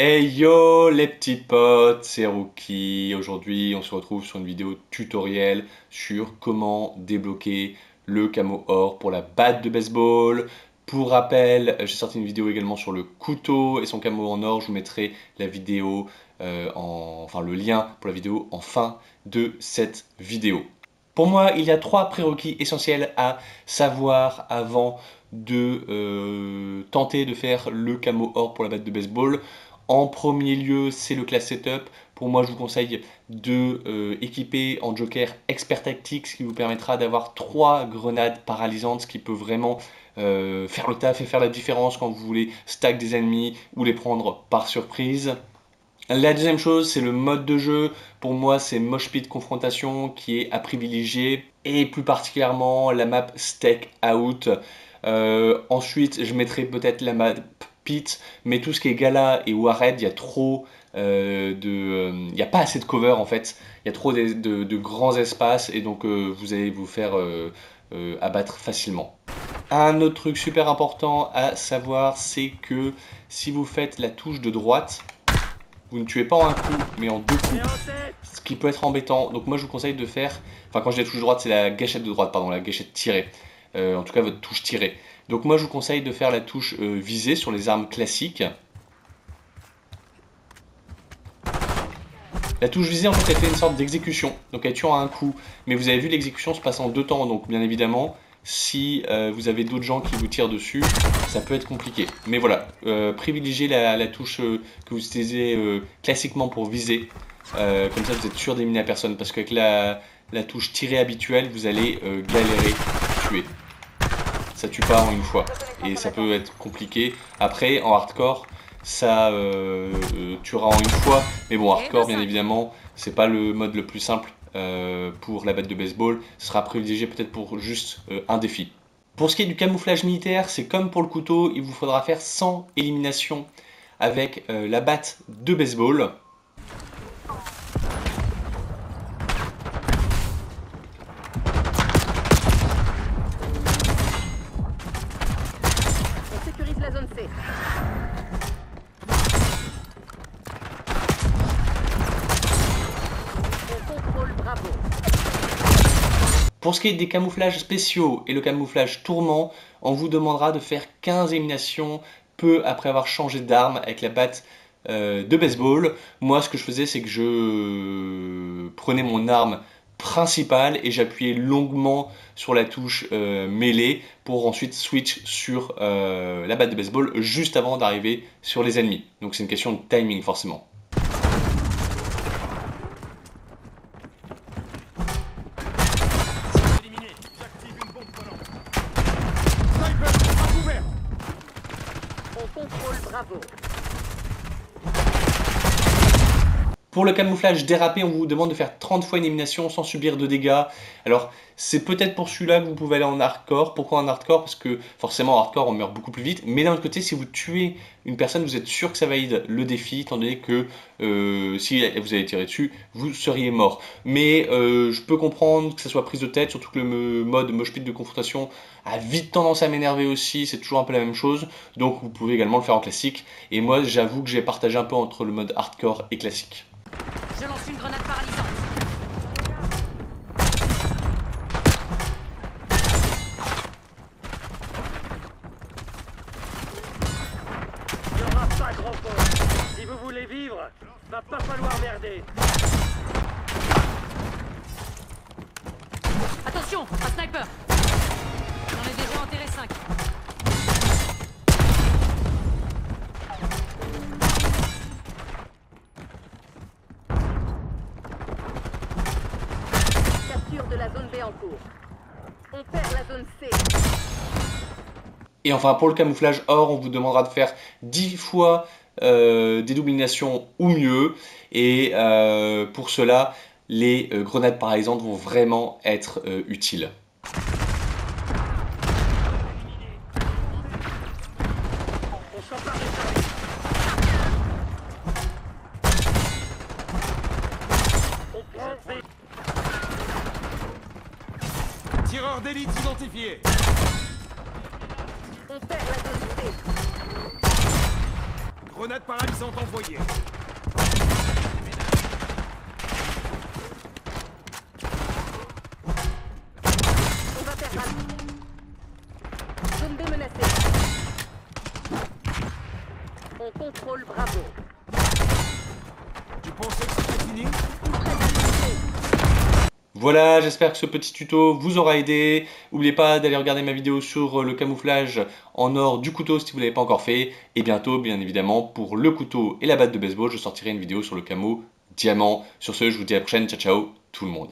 Hey yo les petits potes, c'est Rookie. Aujourd'hui, on se retrouve sur une vidéo tutoriel sur comment débloquer le camo or pour la batte de baseball. Pour rappel, j'ai sorti une vidéo également sur le couteau et son camo en or. Je vous mettrai la vidéo, euh, en, enfin le lien pour la vidéo en fin de cette vidéo. Pour moi, il y a trois prérequis essentiels à savoir avant de euh, tenter de faire le camo or pour la batte de baseball. En premier lieu, c'est le class setup. Pour moi, je vous conseille de euh, en joker expert tactique, ce qui vous permettra d'avoir trois grenades paralysantes, ce qui peut vraiment euh, faire le taf et faire la différence quand vous voulez stack des ennemis ou les prendre par surprise. La deuxième chose, c'est le mode de jeu. Pour moi, c'est Mosh Pit Confrontation qui est à privilégier et plus particulièrement la map Stake Out. Euh, ensuite, je mettrai peut-être la map mais tout ce qui est Gala et Warhead, il y a trop euh, de... Euh, il n'y a pas assez de cover en fait, il y a trop de, grands espaces et donc vous allez vous faire abattre facilement. Un autre truc super important à savoir, c'est que si vous faites la touche de droite, vous ne tuez pas en un coup, mais en deux coups. Ce qui peut être embêtant. Donc moi je vous conseille de faire, enfin quand je dis la touche droite, c'est la gâchette de droite, pardon, la gâchette tirée. en tout cas votre touche tirée. Donc moi je vous conseille de faire la touche euh, visée sur les armes classiques. La touche visée en fait elle fait une sorte d'exécution, donc elle tue en un coup. Mais vous avez vu l'exécution se passe en deux temps, donc bien évidemment si euh, vous avez d'autres gens qui vous tirent dessus, ça peut être compliqué. Mais voilà, euh, privilégiez la, touche que vous utilisez classiquement pour viser. comme ça vous êtes sûr d'éliminer la personne, parce qu'avec la, la touche tirée habituelle, vous allez galérer à tuer ça tue pas en une fois. Et ça peut être compliqué. Après, en hardcore, ça euh, tuera en une fois. Mais bon, hardcore, bien évidemment, c'est pas le mode le plus simple euh, pour la batte de baseball. Sera privilégié peut-être pour juste euh, un défi. Pour ce qui est du camouflage militaire, c'est comme pour le couteau, il vous faudra faire 100 éliminations avec la batte de baseball. Pour ce qui est des camouflages spéciaux et le camouflage tourment, on vous demandera de faire 15 éliminations peu après avoir changé d'arme avec la batte euh, de baseball. Moi, ce que je faisais, c'est que je prenais mon arme principale et j'appuyais longuement sur la touche euh, mêlée pour ensuite switch sur euh, la batte de baseball juste avant d'arriver sur les ennemis. Donc c'est une question de timing forcément. Pour le camouflage dérapé, on vous demande de faire 30 fois une élimination sans subir de dégâts. Alors, c'est peut-être pour celui-là que vous pouvez aller en hardcore. Pourquoi en hardcore? Parce que forcément, en hardcore, on meurt beaucoup plus vite. Mais d'un autre côté, si vous tuez une personne, vous êtes sûr que ça valide le défi, étant donné que euh, si vous avez tiré dessus, vous seriez mort. Mais euh, je peux comprendre que ça soit prise de tête, surtout que le mode pit de confrontation a vite tendance à m'énerver aussi. C'est toujours un peu la même chose. Donc, vous pouvez également le faire en classique. Et moi, j'avoue que j'ai partagé un peu entre le mode hardcore et classique. Je lance une grenade paralysante. Il n'y aura pas grand. Si vous voulez vivre, va pas falloir merder. Attention, un sniper J'en ai déjà enterré 5. On perd la zone C. Et enfin, pour le camouflage or, on vous demandera de faire 10 fois euh, des doublinations ou mieux. Et euh, pour cela, les euh, grenades par exemple vont vraiment être utiles. Tireur d'élite identifié On perd la. Grenade paralysante envoyée. On va faire rapide. Zone. On contrôle Bravo. Tu pensais que c'était fini? Voilà, j'espère que ce petit tuto vous aura aidé. N'oubliez pas d'aller regarder ma vidéo sur le camouflage en or du couteau si vous ne l'avez pas encore fait. Et bientôt, bien évidemment, pour le couteau et la batte de baseball, je sortirai une vidéo sur le camo diamant. Sur ce, je vous dis à la prochaine. Ciao, ciao, tout le monde.